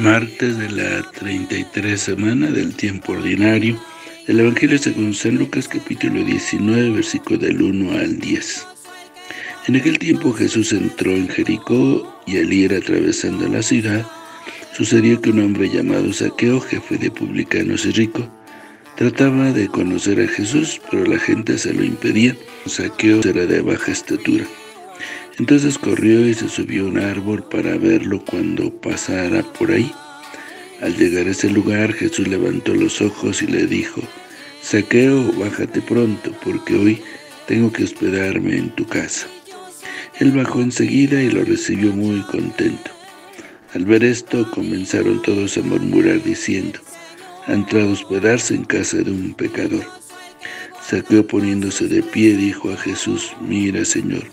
martes de la 33 semana del tiempo ordinario del Evangelio según San Lucas capítulo 19 versículo del 1 al 10. En aquel tiempo Jesús entró en Jericó y al ir atravesando la ciudad, sucedió que un hombre llamado Saqueo, jefe de publicanos y rico, trataba de conocer a Jesús, pero la gente se lo impedía. Saqueo era de baja estatura. Entonces corrió y se subió a un árbol para verlo cuando pasara por ahí. Al llegar a ese lugar, Jesús levantó los ojos y le dijo, Saqueo, bájate pronto, porque hoy tengo que hospedarme en tu casa. Él bajó enseguida y lo recibió muy contento. Al ver esto, comenzaron todos a murmurar diciendo, ha entrado a hospedarse en casa de un pecador. Saqueo poniéndose de pie dijo a Jesús, mira Señor,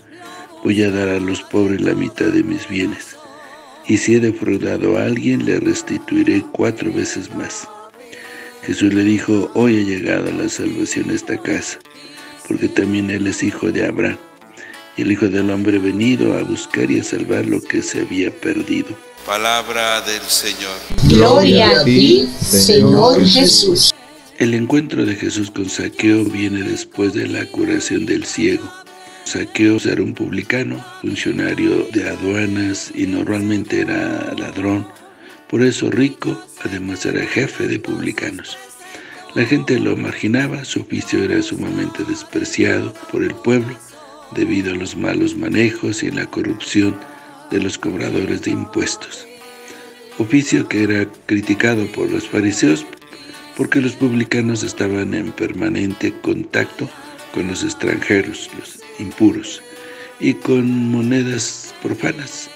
voy a dar a los pobres la mitad de mis bienes, y si he defraudado a alguien, le restituiré cuatro veces más. Jesús le dijo, hoy ha llegado la salvación a esta casa, porque también él es hijo de Abraham, el Hijo del Hombre venido a buscar y a salvar lo que se había perdido. Palabra del Señor. Gloria a ti, Señor Jesús. El encuentro de Jesús con Saqueo viene después de la curación del ciego. Saqueo era un publicano, funcionario de aduanas y normalmente era ladrón. Por eso rico, además era jefe de publicanos. La gente lo marginaba, su oficio era sumamente despreciado por el pueblo debido a los malos manejos y la corrupción de los cobradores de impuestos. Oficio que era criticado por los fariseos porque los publicanos estaban en permanente contacto con los extranjeros, los impuros, y con monedas profanas.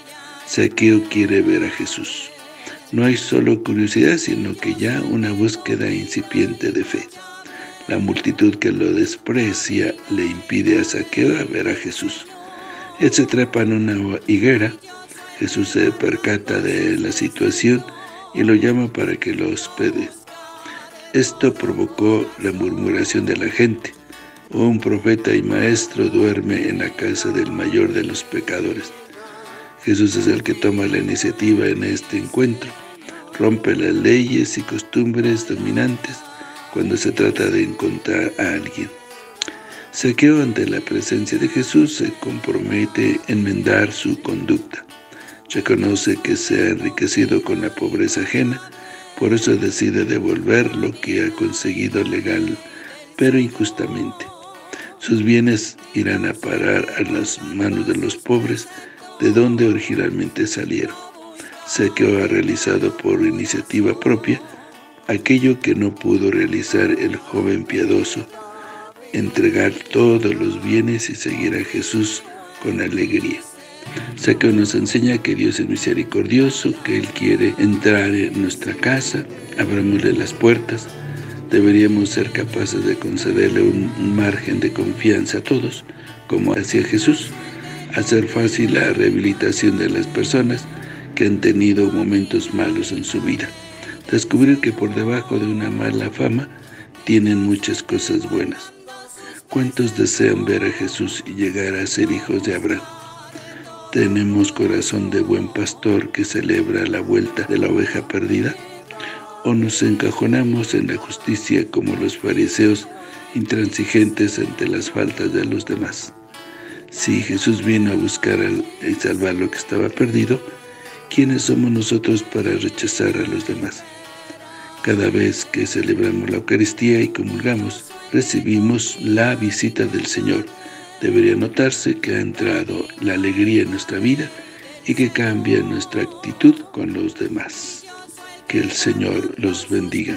Saqueo quiere ver a Jesús. No hay solo curiosidad, sino que ya una búsqueda incipiente de fe. La multitud que lo desprecia le impide a Saqueo ver a Jesús. Él se trepa en una higuera. Jesús se percata de la situación y lo llama para que lo hospede. Esto provocó la murmuración de la gente. Un profeta y maestro duerme en la casa del mayor de los pecadores. Jesús es el que toma la iniciativa en este encuentro. Rompe las leyes y costumbres dominantes cuando se trata de encontrar a alguien. Saqueo ante la presencia de Jesús se compromete a enmendar su conducta. Reconoce que se ha enriquecido con la pobreza ajena, por eso decide devolver lo que ha conseguido legal, pero injustamente. Sus bienes irán a parar a las manos de los pobres, de donde originalmente salieron. Saqueo ha realizado por iniciativa propia aquello que no pudo realizar el joven piadoso, entregar todos los bienes y seguir a Jesús con alegría. Saqueo nos enseña que Dios es misericordioso, que Él quiere entrar en nuestra casa, abramosle las puertas, deberíamos ser capaces de concederle un margen de confianza a todos, como hacía Jesús, hacer fácil la rehabilitación de las personas que han tenido momentos malos en su vida. Descubrir que por debajo de una mala fama tienen muchas cosas buenas. ¿Cuántos desean ver a Jesús y llegar a ser hijos de Abraham? ¿Tenemos corazón de buen pastor que celebra la vuelta de la oveja perdida? ¿O nos encajonamos en la justicia como los fariseos intransigentes ante las faltas de los demás? Si Jesús vino a buscar y salvar lo que estaba perdido, ¿quiénes somos nosotros para rechazar a los demás? Cada vez que celebramos la Eucaristía y comulgamos, recibimos la visita del Señor. Debería notarse que ha entrado la alegría en nuestra vida y que cambia nuestra actitud con los demás. Que el Señor los bendiga.